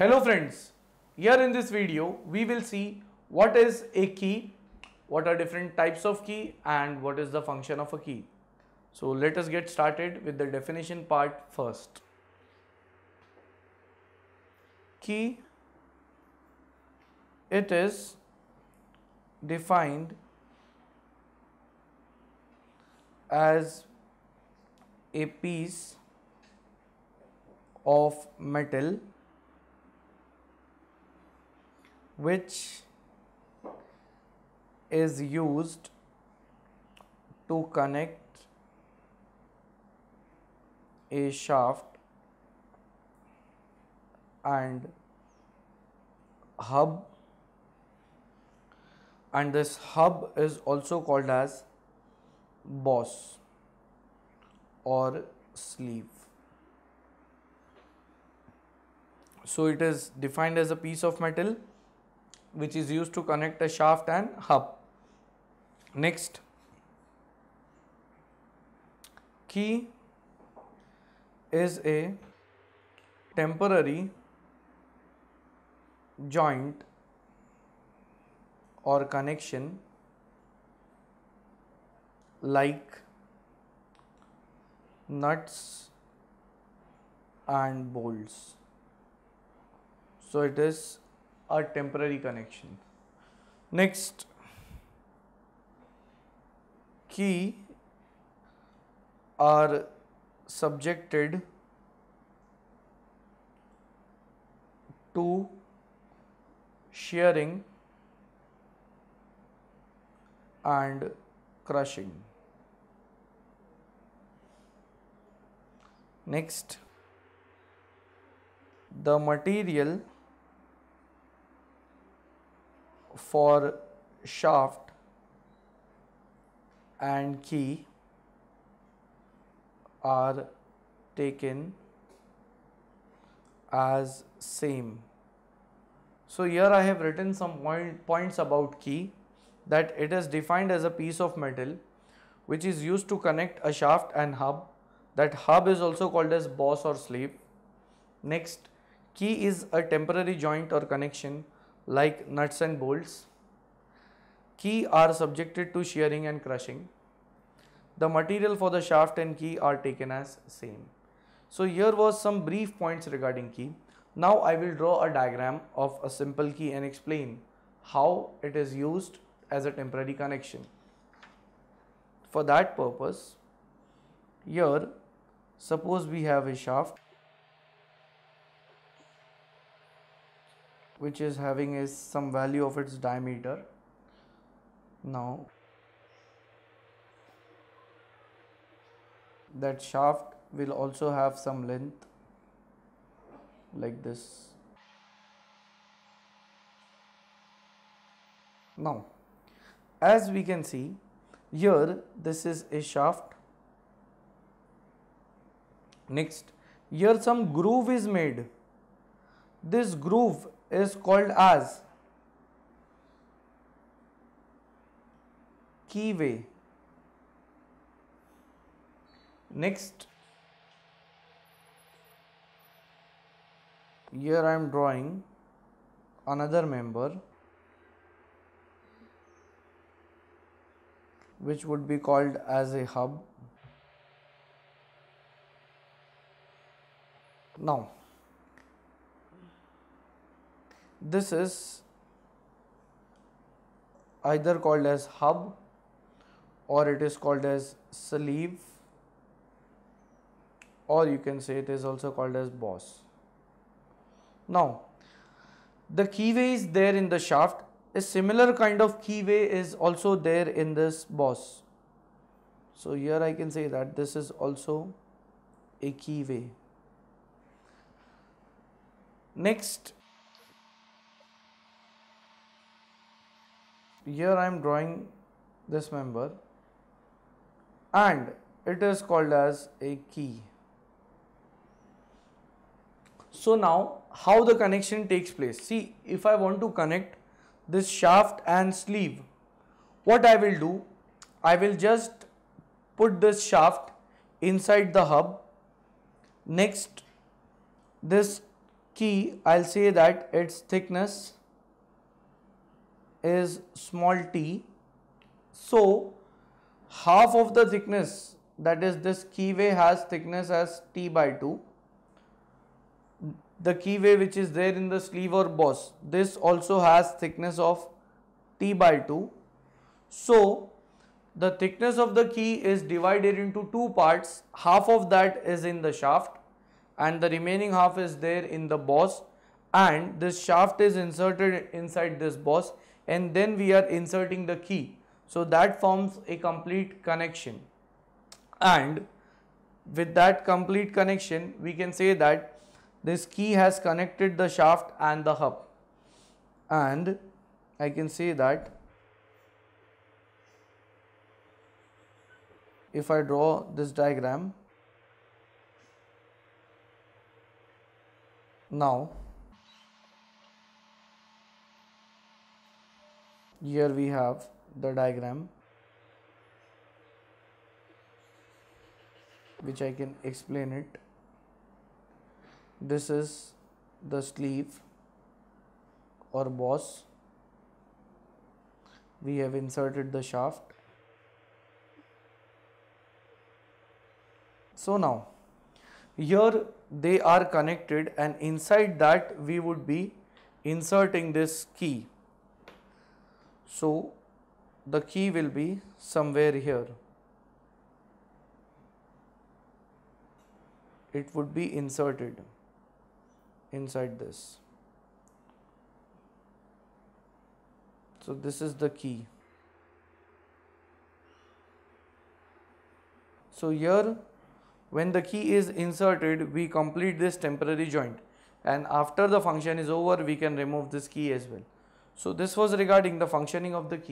Hello friends, here in this video we will see what is a key, what are different types of key and what is the function of a key. So let us get started with the definition part first. Key it is defined as a piece of metal which is used to connect a shaft and hub and this hub is also called as boss or sleeve. So it is defined as a piece of metal which is used to connect a shaft and hub. Next, key is a temporary joint or connection like nuts and bolts. So it is a temporary connection. Next, key are subjected to shearing and crushing. Next, the material for shaft and key are taken as same. So here I have written some point, points about key that it is defined as a piece of metal which is used to connect a shaft and hub. That hub is also called as boss or sleeve. Next, key is a temporary joint or connection like nuts and bolts. Key are subjected to shearing and crushing. The material for the shaft and key are taken as same. So here was some brief points regarding key. Now I will draw a diagram of a simple key and explain how it is used as a temporary connection. For that purpose, here suppose we have a shaft which is having is some value of its diameter. Now that shaft will also have some length like this. Now as we can see here this is a shaft. Next here some groove is made. This groove is called as keyway. Next, here I am drawing another member which would be called as a hub. Now, this is either called as hub or it is called as sleeve or you can say it is also called as boss. Now, the keyway is there in the shaft. A similar kind of keyway is also there in this boss. So here I can say that this is also a keyway. Next, here I am drawing this member and it is called as a key. So now how the connection takes place. See if I want to connect this shaft and sleeve what I will do I will just put this shaft inside the hub next this key I'll say that its thickness is small t. So half of the thickness that is this keyway has thickness as t by 2 the keyway which is there in the sleeve or boss this also has thickness of t by 2 so the thickness of the key is divided into two parts. Half of that is in the shaft and the remaining half is there in the boss and this shaft is inserted inside this boss and then we are inserting the key. So that forms a complete connection. And with that complete connection we can say that this key has connected the shaft and the hub. And I can say that if I draw this diagram now here we have the diagram which I can explain it. This is the sleeve or boss. We have inserted the shaft. So now here they are connected and inside that we would be inserting this key. So the key will be somewhere here. it would be inserted inside this. So this is the key. So here when the key is inserted we complete this temporary joint and after the function is over we can remove this key as well. So this was regarding the functioning of the key.